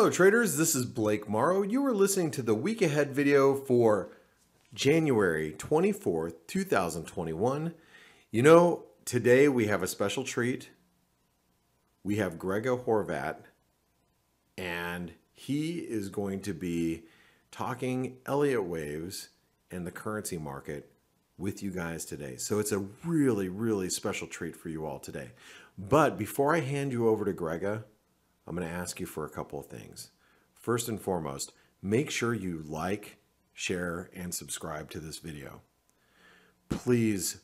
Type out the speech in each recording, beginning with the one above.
Hello, traders. This is Blake Morrow. You are listening to the week ahead video for January 24th, 2021. You know, today we have a special treat. We have Grega Horvat, and he is going to be talking Elliott waves and the currency market with you guys today. So it's a really, really special treat for you all today. But before I hand you over to Grega, I'm going to ask you for a couple of things. First and foremost, make sure you like, share, and subscribe to this video. Please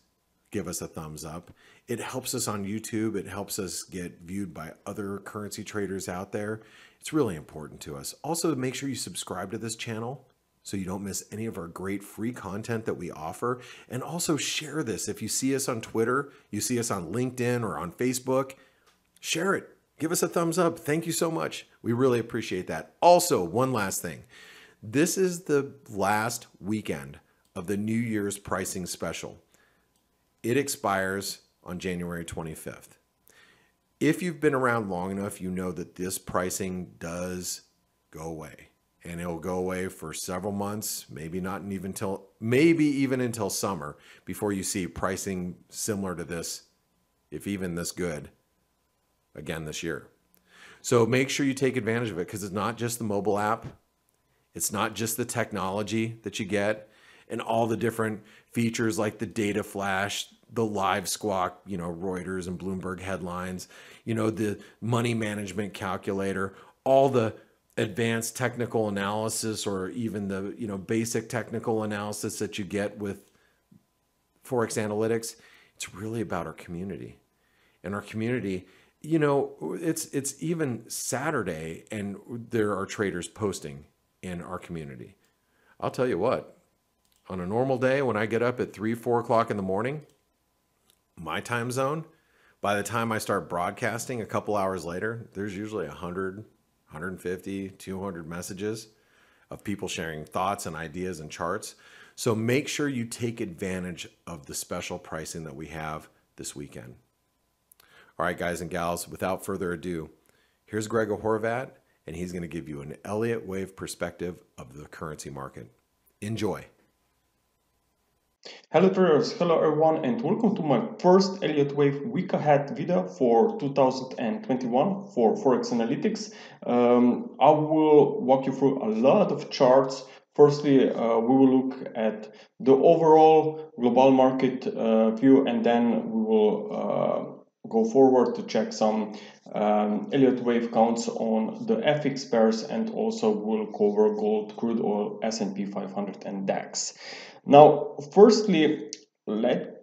give us a thumbs up. It helps us on YouTube. It helps us get viewed by other currency traders out there. It's really important to us. Also, make sure you subscribe to this channel so you don't miss any of our great free content that we offer. And also share this. If you see us on Twitter, you see us on LinkedIn or on Facebook, share it give us a thumbs up. Thank you so much. We really appreciate that. Also, one last thing this is the last weekend of the New Year's pricing special. It expires on January 25th. If you've been around long enough, you know that this pricing does go away. And it'll go away for several months, maybe not even until maybe even until summer before you see pricing similar to this, if even this good, again this year. So make sure you take advantage of it because it's not just the mobile app, it's not just the technology that you get and all the different features like the data flash, the live squawk, you know, Reuters and Bloomberg headlines, you know, the money management calculator, all the advanced technical analysis or even the, you know, basic technical analysis that you get with ForexAnalytix. It's really about our community. And our community you know, it's it's even Saturday, and there are traders posting in our community. I'll tell you what, on a normal day when I get up at three, four o'clock in the morning, my time zone, by the time I start broadcasting a couple hours later, there's usually 100, 150, 200 messages of people sharing thoughts and ideas and charts. So make sure you take advantage of the special pricing that we have this weekend. All right, guys and gals, without further ado, here's Grega Horvat, and he's going to give you an Elliott wave perspective of the currency market. Enjoy. Hello traders, hello everyone and welcome to my first Elliott Wave week ahead video for 2021 for ForexAnalytix. Um, I will walk you through a lot of charts. Firstly, uh, we will look at the overall global market uh, view and then we will uh, go forward to check some um, Elliott wave counts on the FX pairs and also will cover gold, crude oil, S&P 500 and DAX. Now, firstly, let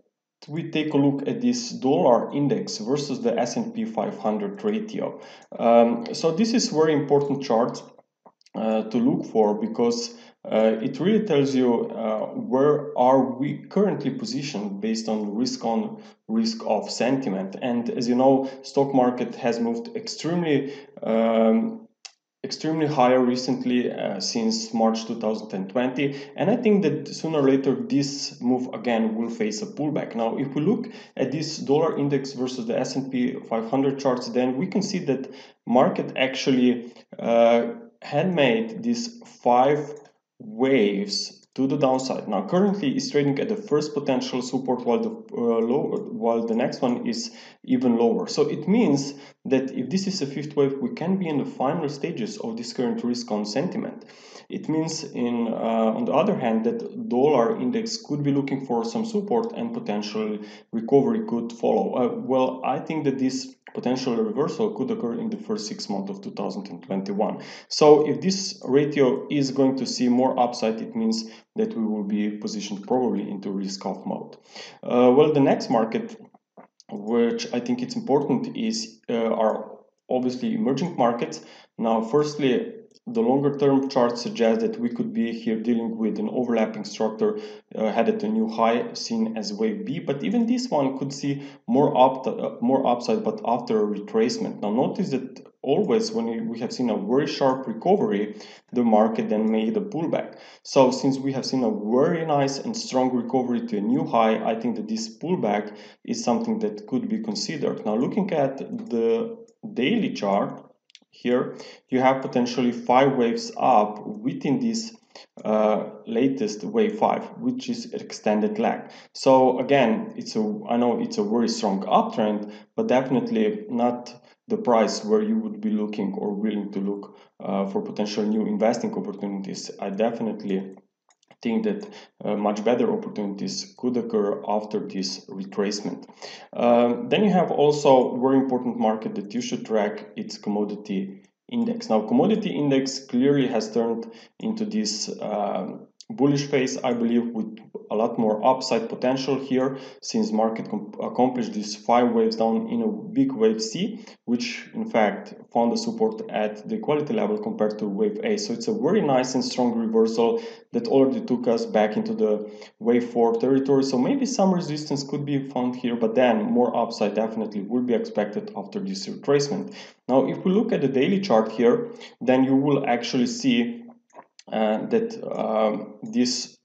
we take a look at this dollar index versus the S&P 500 ratio. Um, so this is very important chart uh, to look for because uh, it really tells you uh, where are we currently positioned based on risk on risk of sentiment and as you know stock market has moved extremely um, extremely higher recently uh, since March 2020 and I think that sooner or later this move again will face a pullback. Now if we look at this dollar index versus the S&P 500 charts then we can see that market actually uh, had made these five waves to the downside. Now currently it's trading at the first potential support while the uh, lower, while the next one is even lower. So it means that if this is a fifth wave, we can be in the final stages of this current risk on sentiment. It means in uh, on the other hand that dollar index could be looking for some support and potential recovery could follow. Uh, well, I think that this potential reversal could occur in the first six months of 2021. So if this ratio is going to see more upside, it means that we will be positioned probably into risk off mode. Uh, well, the next market, which I think it's important, is uh, are obviously emerging markets. Now, firstly, the longer term chart suggests that we could be here dealing with an overlapping structure uh, headed a new high seen as wave B but even this one could see more up uh, more upside but after a retracement. Now notice that always when we have seen a very sharp recovery the market then made a pullback. So since we have seen a very nice and strong recovery to a new high I think that this pullback is something that could be considered. Now looking at the daily chart here, you have potentially five waves up within this uh, latest wave 5 which is extended lag. So again it's a i know it's a very strong uptrend but definitely not the price where you would be looking or willing to look uh, for potential new investing opportunities. I definitely think that uh, much better opportunities could occur after this retracement. Um, then you have also very important market that you should track its commodity index. Now, commodity index clearly has turned into this um, bullish phase, I believe, with a lot more upside potential here since market accomplished these five waves down in a big wave C, which in fact found the support at the quality level compared to wave A. So it's a very nice and strong reversal that already took us back into the wave 4 territory. So maybe some resistance could be found here, but then more upside definitely will be expected after this retracement. Now, if we look at the daily chart here, then you will actually see uh, that um, this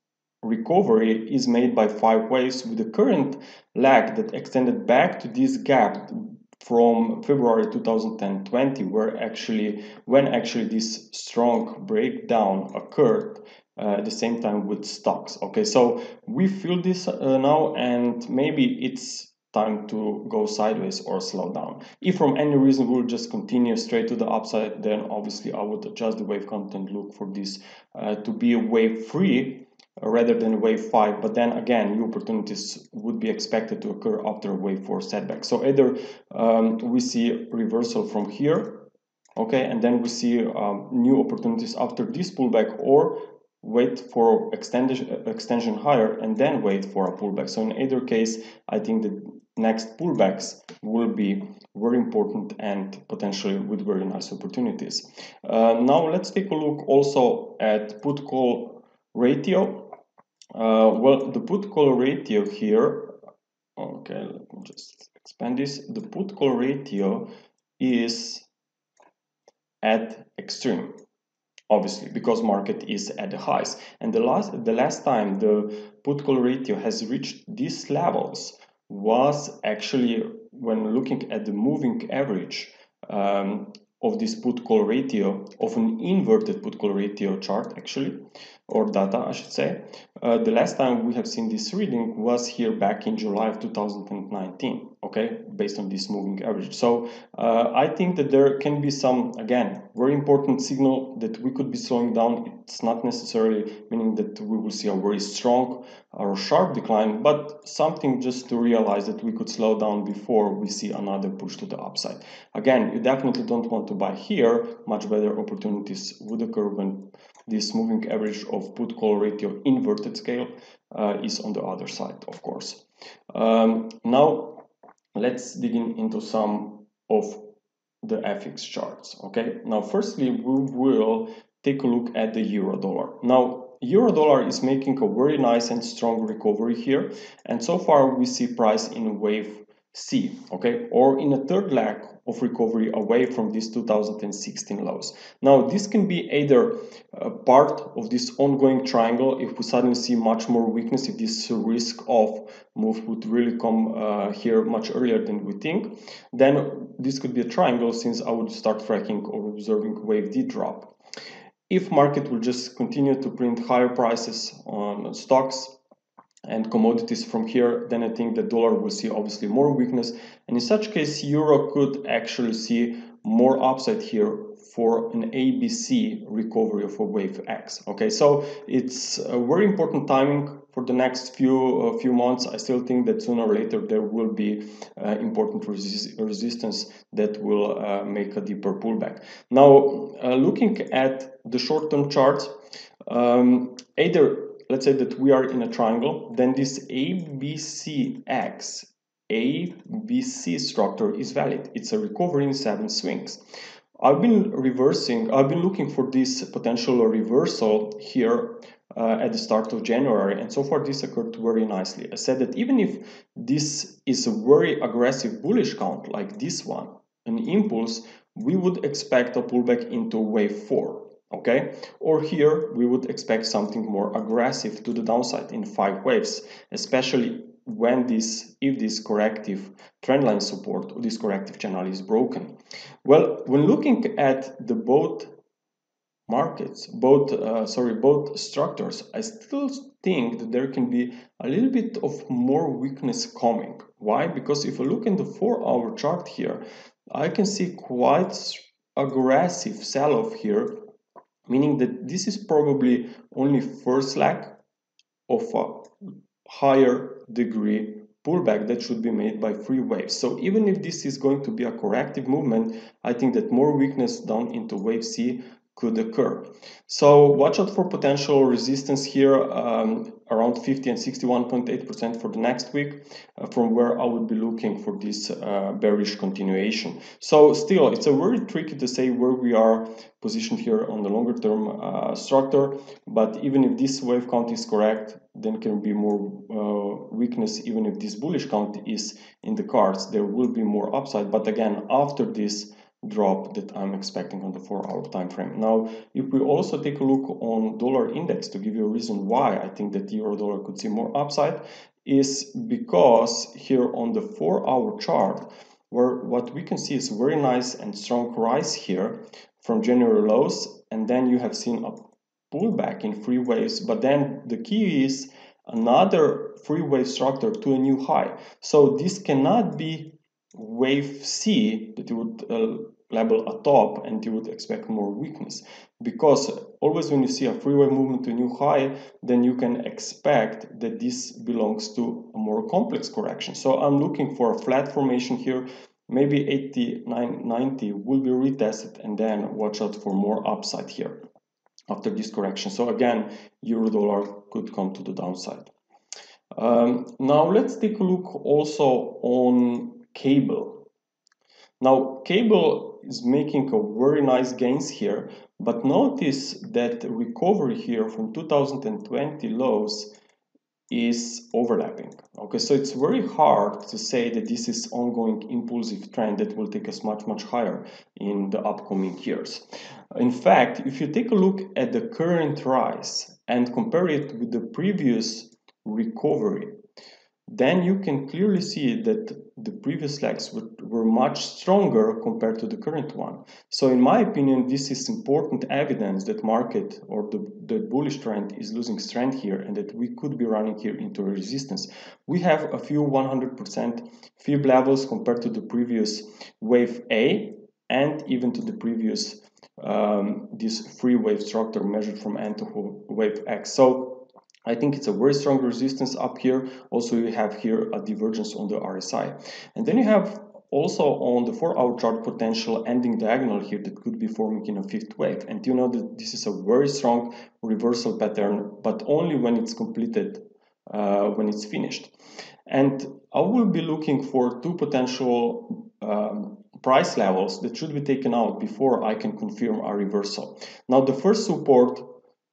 recovery is made by five waves with the current lag that extended back to this gap from February 2020 where actually when actually this strong breakdown occurred uh, at the same time with stocks. Okay so we feel this uh, now and maybe it's time to go sideways or slow down. If from any reason we'll just continue straight to the upside, then obviously I would adjust the wave content look for this uh, to be a wave uh, rather than wave 5 but then again new opportunities would be expected to occur after a wave 4 setback so either um, we see reversal from here okay and then we see um, new opportunities after this pullback or wait for extension extension higher and then wait for a pullback. So in either case i think the next pullbacks will be very important and potentially with very nice opportunities. Uh, now let's take a look also at put call ratio. Uh, well the put call ratio here okay let me just expand this. The put call ratio is at extreme obviously because market is at the highs. And the last the last time the put call ratio has reached these levels was actually when looking at the moving average um, of this put call ratio of an inverted put call ratio chart actually or data I should say. Uh, the last time we have seen this reading was here back in July of 2019 okay based on this moving average. So uh, I think that there can be some again very important signal that we could be slowing down. It's not necessarily meaning that we will see a very strong or sharp decline but something just to realize that we could slow down before we see another push to the upside. Again you definitely don't want to buy here. Much better opportunities would occur when this moving average of put call ratio inverted scale uh, is on the other side of course. Um, now let's dig in into some of the FX charts okay? Now firstly we will take a look at the euro dollar. Now euro dollar is making a very nice and strong recovery here and so far we see price in wave C okay or in a third leg of recovery away from these 2016 lows. Now, this can be either a part of this ongoing triangle if we suddenly see much more weakness, if this risk of move would really come uh, here much earlier than we think, then this could be a triangle since I would start tracking or observing wave D drop. If market will just continue to print higher prices on stocks, and commodities from here, then I think the dollar will see obviously more weakness. And in such case, euro could actually see more upside here for an ABC recovery of a wave X. Okay, so it's a very important timing for the next few uh, few months. I still think that sooner or later there will be uh, important resistance that will uh, make a deeper pullback. Now, uh, looking at the short-term charts, um, either let's say that we are in a triangle, then this ABCX, ABC structure is valid. It's a recovery in seven swings. I've been reversing, I've been looking for this potential reversal here uh, at the start of January, and so far this occurred very nicely. I said that even if this is a very aggressive bullish count like this one, an impulse, we would expect a pullback into wave 4 okay? Or here we would expect something more aggressive to the downside in five waves especially when this if this corrective trendline support or this corrective channel is broken. Well when looking at the both markets both uh, sorry both structures i still think that there can be a little bit of more weakness coming. Why? Because if I look in the four hour chart here i can see quite aggressive sell-off here meaning that this is probably only first leg of a higher degree pullback that should be made by three waves. So even if this is going to be a corrective movement, I think that more weakness down into wave C could occur. So watch out for potential resistance here um, around 50 and 61.8% for the next week uh, from where I would be looking for this uh, bearish continuation. So still it's a very tricky to say where we are positioned here on the longer term uh, structure but even if this wave count is correct then can be more uh, weakness even if this bullish count is in the cards there will be more upside but again after this drop that I'm expecting on the four hour time frame. Now, if we also take a look on dollar index to give you a reason why I think that euro dollar could see more upside is because here on the four hour chart, where what we can see is very nice and strong rise here from January lows, and then you have seen a pullback in three waves, but then the key is another three wave structure to a new high. So this cannot be wave C that you would uh, label a top and you would expect more weakness. Because always when you see a three wave movement to a new high then you can expect that this belongs to a more complex correction. So i'm looking for a flat formation here. Maybe 89 90 will be retested and then watch out for more upside here after this correction. So again euro dollar could come to the downside. Um, now let's take a look also on cable. Now cable is making a very nice gains here, but notice that recovery here from 2020 lows is overlapping. Okay, so it's very hard to say that this is ongoing impulsive trend that will take us much, much higher in the upcoming years. In fact, if you take a look at the current rise and compare it with the previous recovery, then you can clearly see that the previous legs were, were, much stronger compared to the current one. So in my opinion, this is important evidence that market or the, the bullish trend is losing strength here and that we could be running here into a resistance. We have a few 100% fib levels compared to the previous wave A and even to the previous um, this three wave structure measured from N to wave X. So I think it's a very strong resistance up here. Also, you have here a divergence on the RSI. And then you have also on the four hour chart potential ending diagonal here that could be forming in a fifth wave. And you know that this is a very strong reversal pattern, but only when it's completed, uh, when it's finished. And I will be looking for two potential um, price levels that should be taken out before I can confirm a reversal. Now, the first support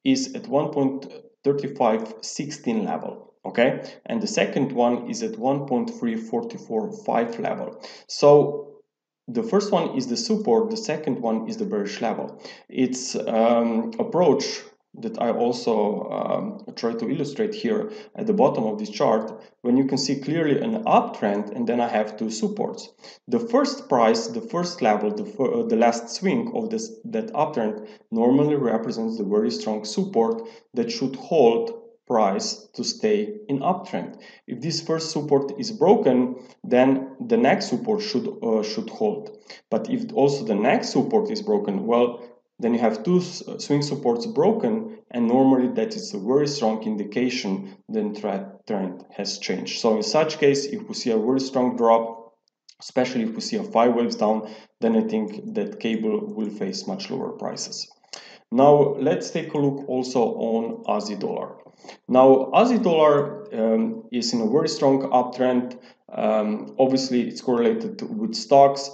is at 1. 3516 level okay? And the second one is at 1.3445 level. So the first one is the support the second one is the bearish level. Its um, approach that I also um, try to illustrate here at the bottom of this chart when you can see clearly an uptrend and then I have two supports. The first price, the first level, the, uh, the last swing of this that uptrend normally represents the very strong support that should hold price to stay in uptrend. If this first support is broken, then the next support should uh, should hold. But if also the next support is broken, well, then you have two uh, swing supports broken and normally that is a very strong indication that trend has changed. So in such case, if we see a very strong drop, especially if we see a five waves down, then I think that cable will face much lower prices. Now let's take a look also on Aussie dollar. Now Aussie dollar um, is in a very strong uptrend. Um, obviously, it's correlated with stocks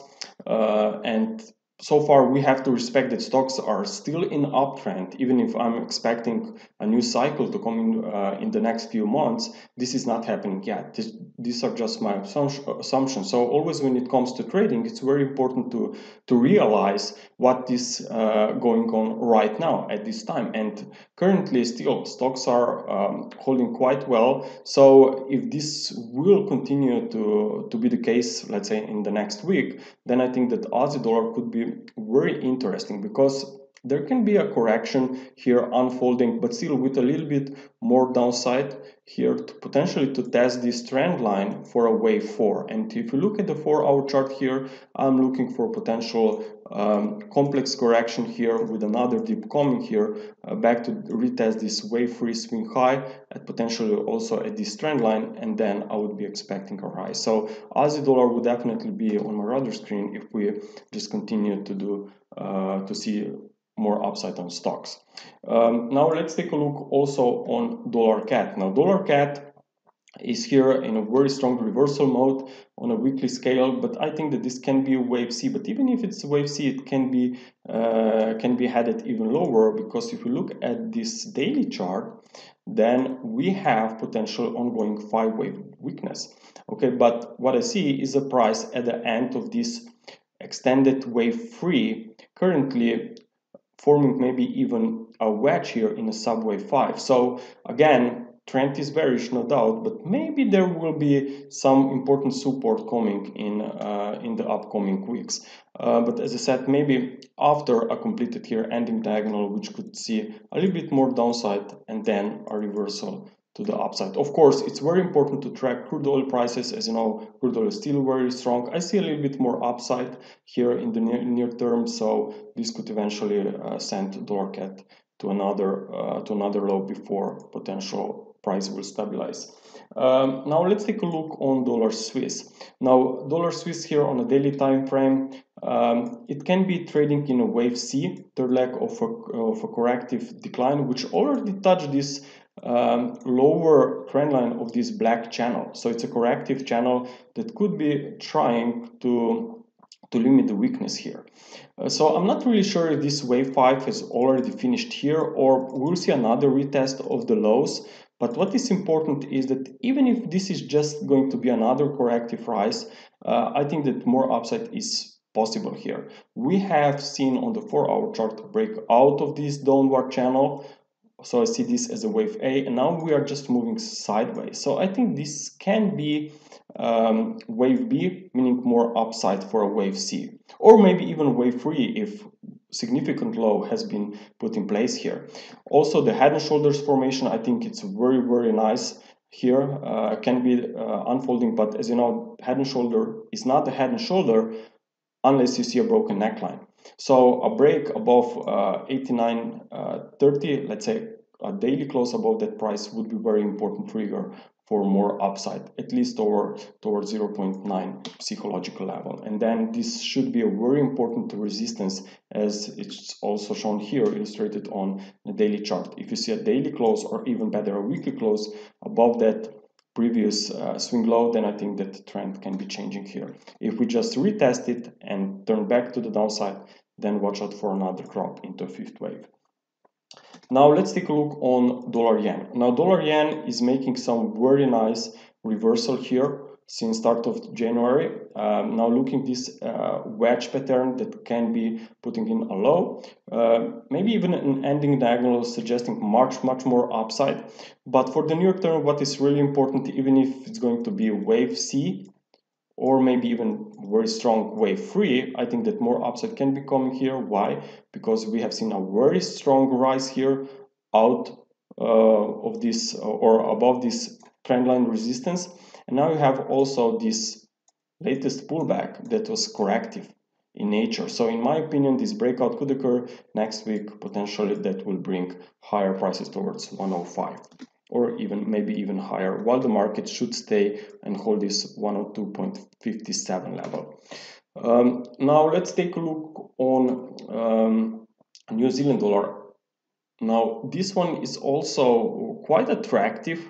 uh, and so far we have to respect that stocks are still in uptrend even if i'm expecting a new cycle to come in uh, in the next few months this is not happening yet. This, these are just my assumptions. So always when it comes to trading it's very important to to realize what is uh, going on right now at this time. And currently still stocks are um, holding quite well. So if this will continue to to be the case let's say in the next week then i think that aussie dollar could be very interesting because there can be a correction here unfolding but still with a little bit more downside here to potentially to test this trend line for a wave 4 and if you look at the 4 hour chart here I'm looking for potential um, complex correction here with another dip coming here uh, back to retest this wave 3 swing high at potentially also at this trend line and then I would be expecting a rise. So Aussie dollar would definitely be on my radar screen if we just continue to do uh, to see more upside on stocks. Um, now let's take a look also on dollar CAD. Now dollar CAD is here in a very strong reversal mode on a weekly scale but i think that this can be a wave c but even if it's wave c it can be uh, can be headed even lower because if you look at this daily chart then we have potential ongoing five wave weakness okay but what i see is a price at the end of this extended wave 3 currently forming maybe even a wedge here in a subwave 5 so again trend is bearish no doubt but maybe there will be some important support coming in uh, in the upcoming weeks. Uh, but as i said maybe after a completed here ending diagonal which could see a little bit more downside and then a reversal to the upside. Of course, it's very important to track crude oil prices. As you know, crude oil is still very strong. I see a little bit more upside here in the near, near term, so this could eventually uh, send dollar CAD to another uh, to another low before potential price will stabilize. Um, now let's take a look on dollar Swiss. Now dollar Swiss here on a daily time frame, um, it can be trading in a wave C, third leg of a, of a corrective decline, which already touched this um, lower trend line of this black channel. So it's a corrective channel that could be trying to, to limit the weakness here. Uh, so I'm not really sure if this wave 5 has already finished here or we'll see another retest of the lows. But what is important is that even if this is just going to be another corrective rise, uh, I think that more upside is possible here. We have seen on the 4 hour chart break out of this downward channel so I see this as a wave A and now we are just moving sideways. So I think this can be um, wave B, meaning more upside for a wave C or maybe even wave 3 if significant low has been put in place here. Also the head and shoulders formation, I think it's very, very nice here uh, can be uh, unfolding, but as you know, head and shoulder is not a head and shoulder unless you see a broken neckline. So a break above uh, 89.30, uh, let's say a daily close above that price would be very important trigger for more upside, at least over towards 0.9 psychological level. And then this should be a very important resistance as it's also shown here illustrated on the daily chart. If you see a daily close or even better a weekly close above that previous uh, swing low, then I think that the trend can be changing here. If we just retest it and turn back to the downside, then watch out for another drop into fifth wave. Now let's take a look on dollar yen. Now dollar yen is making some very nice reversal here since start of January. Um, now looking this uh, wedge pattern that can be putting in a low, uh, maybe even an ending diagonal suggesting much, much more upside. But for the near term, what is really important, even if it's going to be wave C, or maybe even very strong wave 3 i think that more upside can be coming here why because we have seen a very strong rise here out uh, of this or above this trendline resistance and now you have also this latest pullback that was corrective in nature so in my opinion this breakout could occur next week potentially that will bring higher prices towards 105 or even maybe even higher, while the market should stay and hold this 102.57 level. Um, now let's take a look on um, New Zealand dollar. Now this one is also quite attractive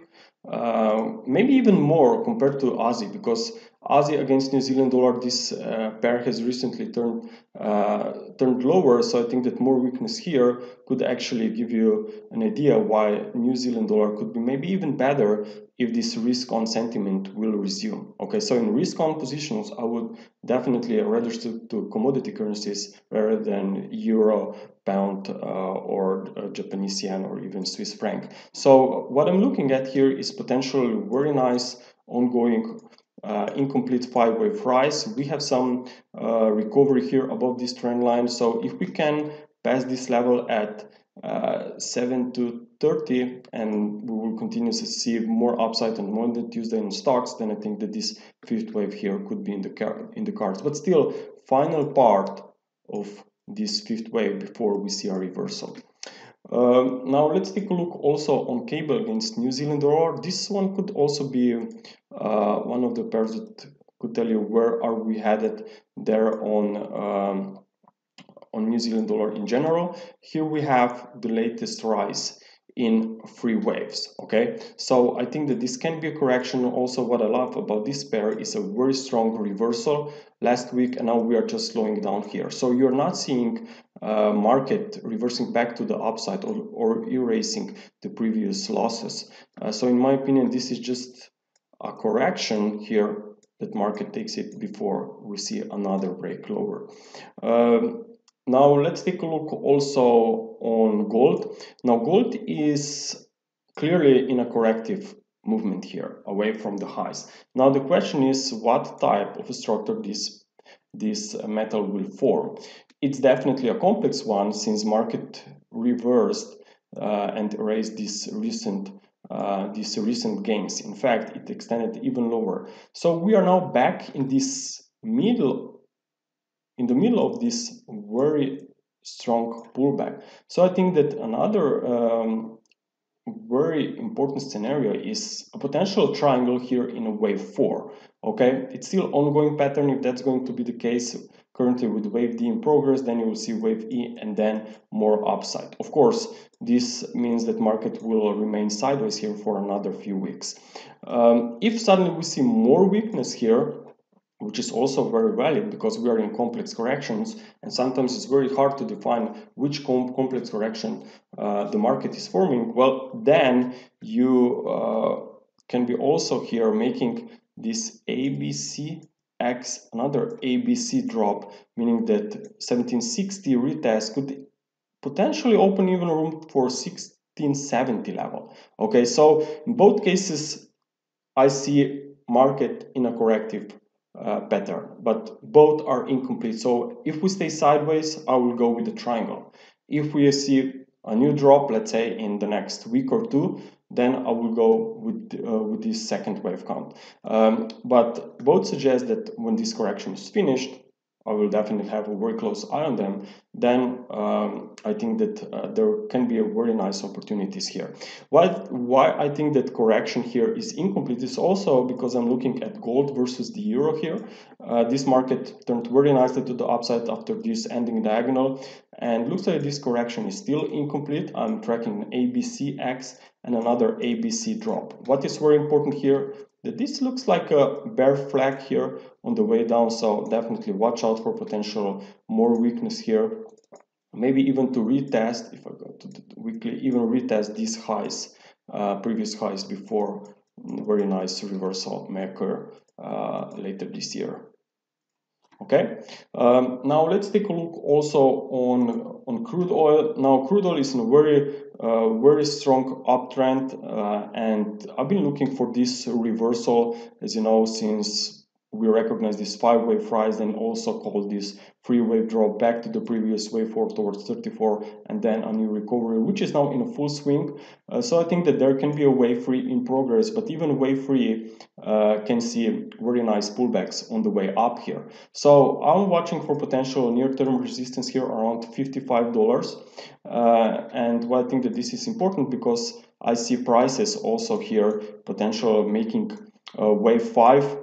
uh, maybe even more compared to Aussie because Aussie against New Zealand dollar, this uh, pair has recently turned uh, turned lower. So I think that more weakness here could actually give you an idea why New Zealand dollar could be maybe even better if this risk on sentiment will resume. Okay, so in risk on positions, I would definitely rather stick to commodity currencies rather than euro, pound, uh, or uh, Japanese yen, or even Swiss franc. So what I'm looking at here is potentially very nice ongoing uh, incomplete five wave rise. We have some uh, recovery here above this trend line. So if we can pass this level at 7 to 30 and we will continue to see more upside on Monday, Tuesday in stocks, then I think that this fifth wave here could be in the car in the cards. But still, final part of this fifth wave before we see a reversal. Um, now let's take a look also on cable against New Zealand dollar. This one could also be uh, one of the pairs that could tell you where are we headed there on um, on New Zealand dollar in general. Here we have the latest rise in three waves okay? So i think that this can be a correction. Also what i love about this pair is a very strong reversal. Last week and now we are just slowing down here. So you're not seeing uh, market reversing back to the upside or, or erasing the previous losses. Uh, so in my opinion this is just a correction here that market takes it before we see another break lower. Um, now let's take a look also on gold. Now gold is clearly in a corrective movement here away from the highs. Now the question is what type of structure this this metal will form. It's definitely a complex one since market reversed uh, and erased this recent uh, these recent gains. In fact, it extended even lower. So we are now back in this middle in the middle of this very strong pullback. So I think that another um, very important scenario is a potential triangle here in a wave 4 okay? It's still ongoing pattern. If that's going to be the case currently with wave d in progress then you will see wave e and then more upside. Of course this means that market will remain sideways here for another few weeks. Um, if suddenly we see more weakness here which is also very valid because we are in complex corrections and sometimes it's very hard to define which com complex correction uh, the market is forming. Well then you uh, can be also here making this abc x another abc drop meaning that 1760 retest could potentially open even room for 1670 level. Okay so in both cases i see market in a corrective uh, better, but both are incomplete. So if we stay sideways, I will go with the triangle. If we see a new drop, let's say in the next week or two, then I will go with, uh, with this second wave count. Um, but both suggest that when this correction is finished, I will definitely have a very close eye on them, then um, I think that uh, there can be a very nice opportunities here. Why, why I think that correction here is incomplete is also because I'm looking at gold versus the euro here. Uh, this market turned very nicely to the upside after this ending diagonal and looks like this correction is still incomplete. I'm tracking ABCX and another ABC drop. What is very important here this looks like a bear flag here on the way down so definitely watch out for potential more weakness here. Maybe even to retest if i go to the weekly even retest these highs uh, previous highs before very nice reversal occur uh, later this year okay? Um, now let's take a look also on on crude oil. Now crude oil is in a very uh, very strong uptrend uh, and I've been looking for this reversal as you know since we recognize this five wave rise and also call this three wave drop back to the previous wave four towards 34 and then a new recovery which is now in a full swing. Uh, so i think that there can be a wave three in progress but even wave three uh, can see very nice pullbacks on the way up here. So i'm watching for potential near-term resistance here around 55 dollars. Uh, and well, i think that this is important because i see prices also here potential making uh, wave 5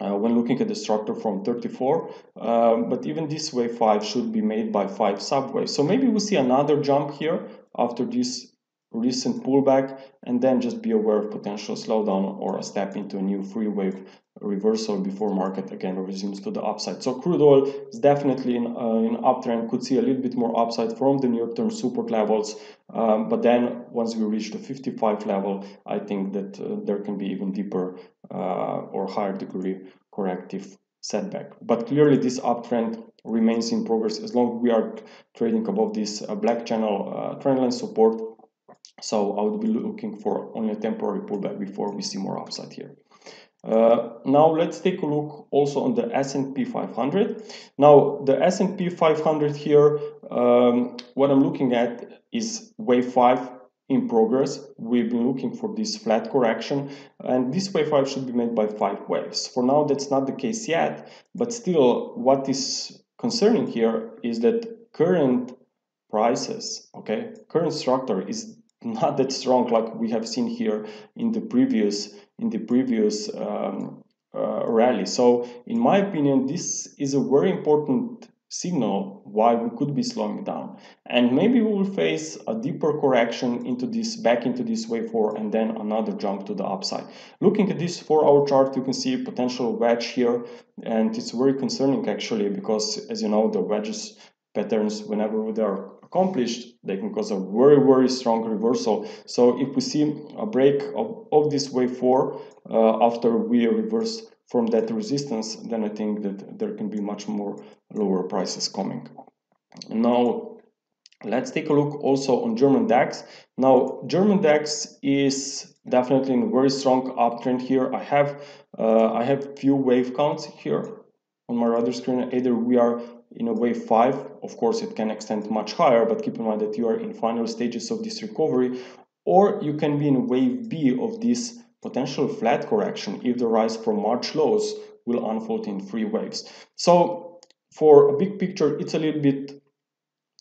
uh, when looking at the structure from 34 um, but even this wave 5 should be made by 5 subwaves so maybe we see another jump here after this recent pullback and then just be aware of potential slowdown or a step into a new free wave reversal before market again resumes to the upside. So crude oil is definitely in, uh, in uptrend, could see a little bit more upside from the near term support levels. Um, but then once we reach the 55 level, I think that uh, there can be even deeper uh, or higher degree corrective setback. But clearly this uptrend remains in progress as long as we are trading above this uh, black channel uh, trendline support. So I would be looking for only a temporary pullback before we see more upside here. Uh, now let's take a look also on the S&P 500. Now the S&P 500 here, um, what I'm looking at is wave 5 in progress. We've been looking for this flat correction and this wave 5 should be made by 5 waves. For now that's not the case yet, but still what is concerning here is that current prices, okay, current structure is not that strong like we have seen here in the previous in the previous um, uh, rally. So, in my opinion, this is a very important signal why we could be slowing down. And maybe we will face a deeper correction into this back into this wave 4 and then another jump to the upside. Looking at this four hour chart you can see a potential wedge here. And it's very concerning actually because as you know the wedges patterns whenever they are accomplished, they can cause a very, very strong reversal. So if we see a break of, of this wave 4 uh, after we reverse from that resistance, then I think that there can be much more lower prices coming. Now, let's take a look also on German DAX. Now, German DAX is definitely in a very strong uptrend here. I have uh, I have few wave counts here on my other screen. Either we are in a wave 5 of course it can extend much higher but keep in mind that you are in final stages of this recovery or you can be in wave b of this potential flat correction if the rise from march lows will unfold in three waves so for a big picture it's a little bit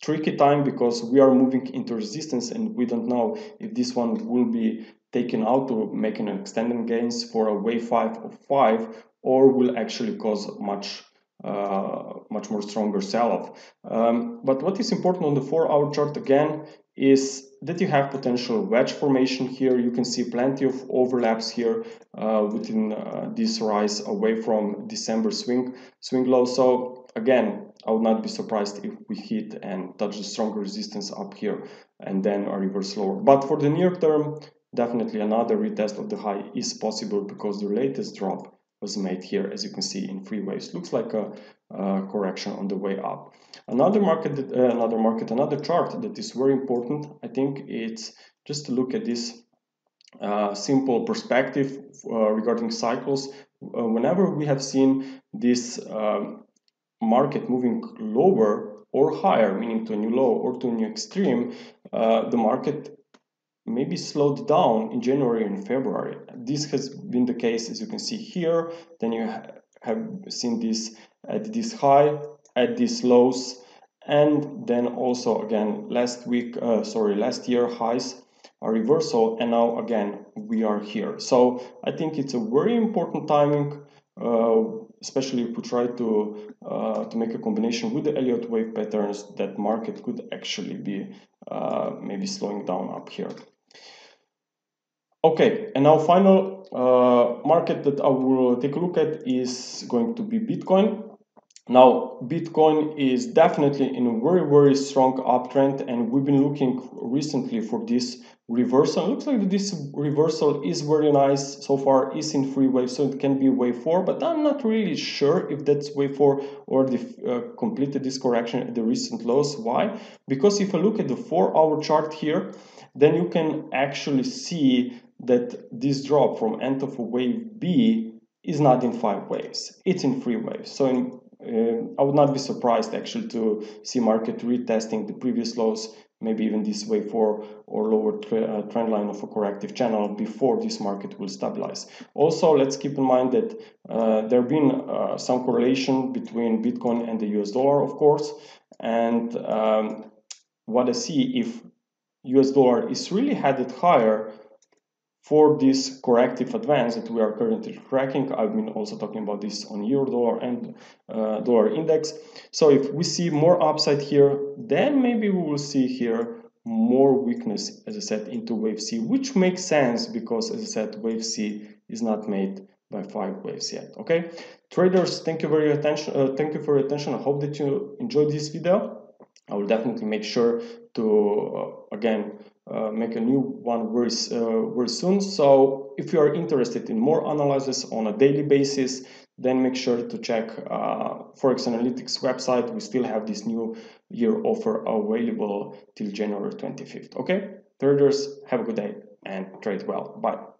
tricky time because we are moving into resistance and we don't know if this one will be taken out to make an extended gains for a wave 5 of 5 or will actually cause much uh, much more stronger sell-off. Um, but what is important on the four-hour chart again is that you have potential wedge formation here. You can see plenty of overlaps here uh, within uh, this rise away from December swing swing low. So again, I would not be surprised if we hit and touch the stronger resistance up here and then a reverse lower. But for the near term, definitely another retest of the high is possible because the latest drop was made here, as you can see in three waves. Looks like a, correction on the way up. Another market, uh, another market, another chart that is very important. I think it's just to look at this uh, simple perspective uh, regarding cycles. Uh, whenever we have seen this um, market moving lower or higher, meaning to a new low or to a new extreme, uh, the market maybe slowed down in January and February. This has been the case as you can see here. Then you have seen this at this high, at these lows, and then also again last week, uh, sorry, last year highs a reversal, and now again we are here. So I think it's a very important timing. Uh, especially if we try to uh, to make a combination with the Elliott wave patterns, that market could actually be uh, maybe slowing down up here. Okay, and now final uh, market that I will take a look at is going to be Bitcoin. Now, Bitcoin is definitely in a very, very strong uptrend, and we've been looking recently for this reversal. It looks like this reversal is very nice so far, is in three waves, so it can be wave four, but I'm not really sure if that's wave four or the uh, completed this correction at the recent lows. Why? Because if I look at the four hour chart here, then you can actually see that this drop from end of wave B is not in five waves, it's in three waves. So in, uh, I would not be surprised actually to see market retesting the previous lows, maybe even this wave four or lower tra uh, trend line of a corrective channel before this market will stabilize. Also, let's keep in mind that uh, there have been uh, some correlation between Bitcoin and the US dollar, of course, and um, what I see if US dollar is really headed higher, for this corrective advance that we are currently tracking. I've been also talking about this on euro dollar and uh, dollar index. So if we see more upside here, then maybe we will see here more weakness, as I said, into wave C, which makes sense because, as I said, wave C is not made by five waves yet. Okay, traders, thank you for your attention. Uh, thank you for your attention. I hope that you enjoyed this video. I will definitely make sure to uh, again uh, make a new one very uh, very soon. So if you are interested in more analysis on a daily basis, then make sure to check uh, ForexAnalytix website. We still have this new year offer available till January 25th. Okay, traders, have a good day and trade well. Bye.